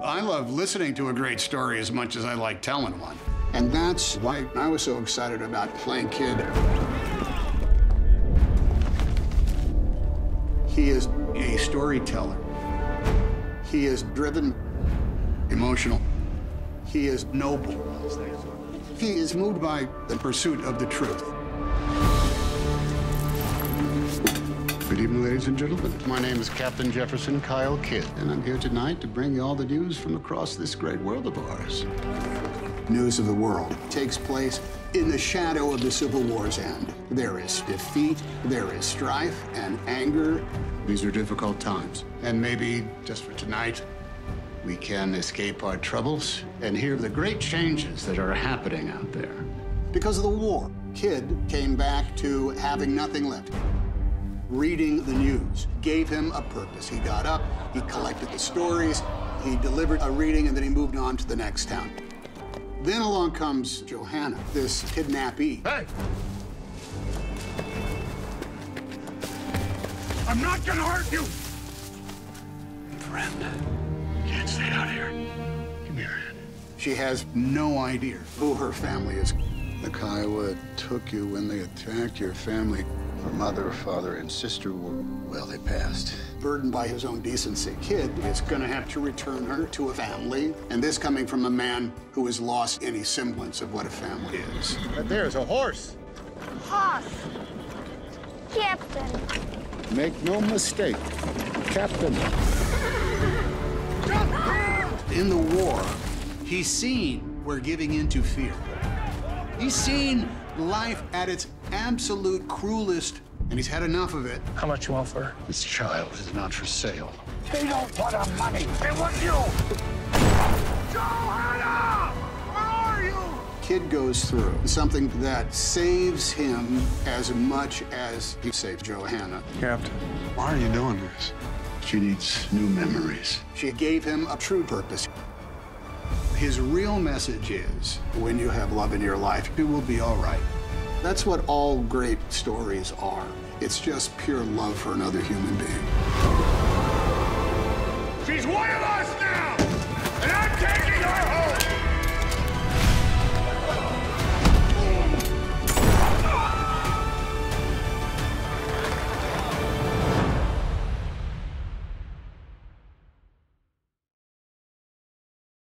I love listening to a great story as much as I like telling one. And that's why I was so excited about playing Kidd. He is a storyteller. He is driven, emotional. He is noble. He is moved by the pursuit of the truth. Good evening, ladies and gentlemen. My name is Captain Jefferson Kyle Kidd, and I'm here tonight to bring you all the news from across this great world of ours. News of the world takes place in the shadow of the Civil War's end. There is defeat, there is strife and anger. These are difficult times. And maybe, just for tonight, we can escape our troubles and hear the great changes that are happening out there. Because of the war, Kidd came back to having nothing left reading the news gave him a purpose. He got up, he collected the stories, he delivered a reading, and then he moved on to the next town. Then along comes Johanna, this kidnappee. Hey! I'm not gonna hurt you! Friend, can't stay out here. Give me your hand. She has no idea who her family is. The Kiowa took you when they attacked your family. Her mother, father, and sister were, well, they passed. Burdened by his own decency. Kidd is going to have to return her to a family, and this coming from a man who has lost any semblance of what a family is. But there's a horse. Horse. Captain. Make no mistake, Captain. In the war, he's seen we're giving in to fear. He's seen life at its absolute cruelest, and he's had enough of it. How much you want for her? This child is not for sale. They don't want our money. They want you. Johanna! Where are you? Kidd goes through something that saves him as much as he saved Johanna. Captain. Why are you doing this? She needs new memories. She gave him a true purpose. His real message is when you have love in your life, it will be all right. That's what all great stories are. It's just pure love for another human being. She's one of us now!